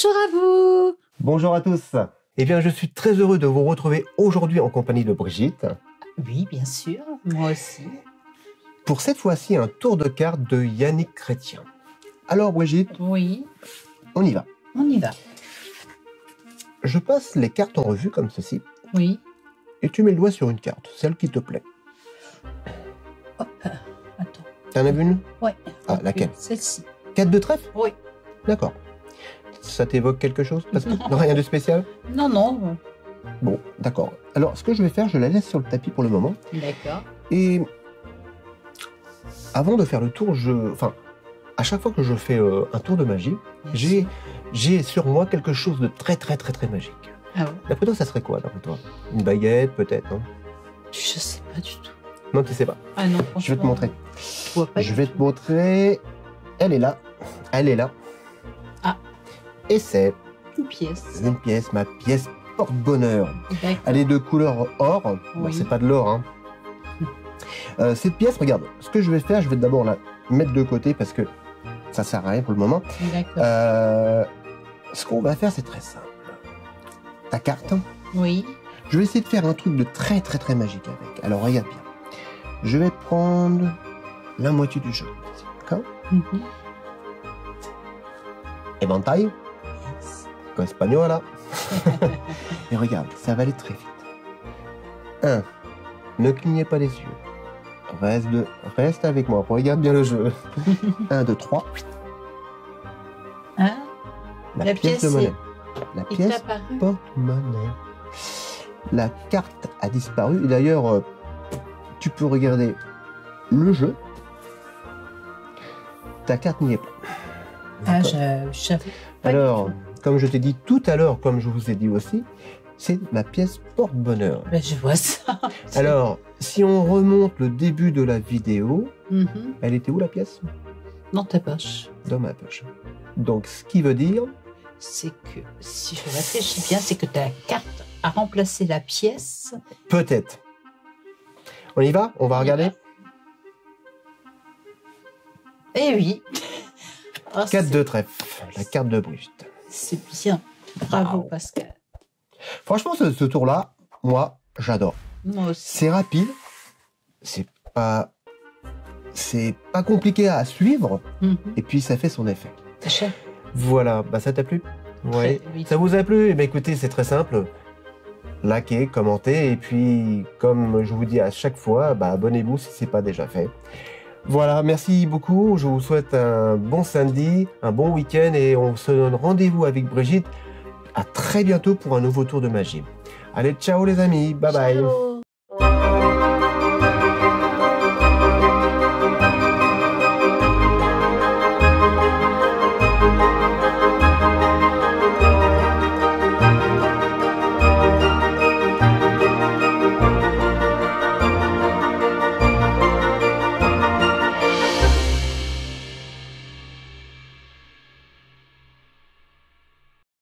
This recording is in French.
Bonjour à vous. Bonjour à tous. Eh bien, je suis très heureux de vous retrouver aujourd'hui en compagnie de Brigitte. Oui, bien sûr, moi aussi. Pour cette fois-ci, un tour de cartes de Yannick Chrétien. Alors, Brigitte, Oui, on y va. on y va. Je passe les cartes en revue comme ceci, Oui. et tu mets le doigt sur une carte, celle qui te plaît. Hop, attends. T'en as vu une? Ouais. Ah, laquelle? Celle-ci. 4 de trèfle? Oui. D'accord. Ça t'évoque quelque chose Parce que... Non. Rien de spécial Non, non. Bon, d'accord. Alors, ce que je vais faire, je la laisse sur le tapis pour le moment. D'accord. Et avant de faire le tour, je, enfin, à chaque fois que je fais euh, un tour de magie, j'ai, j'ai sur moi quelque chose de très très très très magique. Ah ouais. D'après toi, ça serait quoi, d'après toi? Une baguette, peut-être, non? Je sais pas du tout. Non, tu sais pas. Ah non, Je vais te montrer. Je vois pas je du vais tout. te montrer. Elle est là. Elle est là. Et c'est Une pièce. une pièce, ma pièce porte-bonheur. Elle est de couleur or. Bon, Oui. c'est pas de l'or. Hein. Euh, cette pièce, regarde, ce que je vais faire, je vais d'abord la mettre de côté parce que ça sert à rien pour le moment. Euh, ce qu'on va faire, c'est très simple. Ta carte, Oui. je vais essayer de faire un truc de très très très magique avec. Alors regarde bien. Je vais prendre la moitié du jeu. D'accord? Mhm. Éventail, con espagnola. Et regarde, ça va aller très vite. 1. Ne clignez pas les yeux. Reste, de, reste avec moi. Regarde bien le jeu. 1, 2, 3. Hein? La, La pièce, pièce de monnaie. est- La pièce porte-monnaie. La carte a disparu. Et D'ailleurs, euh, tu peux regarder le jeu. Ta carte n'y est pas. Ah, je, Alors, comme je t'ai dit tout à l'heure, comme je vous ai dit aussi, c'est ma pièce porte-bonheur. Ben, je vois ça. Alors, si on remonte le début de la vidéo, Mhm. elle était où la pièce? Dans ta poche. Dans ma poche. Donc, ce qui veut dire, C'est que, si je réfléchis bien, c'est que ta carte a remplacé la pièce. peut-être. On y va? On va regarder? Eh oui. Ah, 4 c'est- de trèfle, la carte de Brigitte. C'est bien. Bravo, Wow. Pascal. Franchement, ce, ce tour-là, moi, j'adore. Moi aussi. C'est rapide, c'est pas, c'est pas compliqué à suivre, Mhm. et puis ça fait son effet. Cher. Voilà, bah ça t'a plu? Oui. Ça vous a plu? Eh bien écoutez, c'est très simple. Likez, commentez, et puis comme je vous dis à chaque fois, bah, abonnez-vous si c'est pas déjà fait. Voilà, merci beaucoup. Je vous souhaite un bon samedi, un bon week-end, et on se donne rendez-vous avec Brigitte à très bientôt pour un nouveau tour de magie. Allez, ciao les amis, bye bye.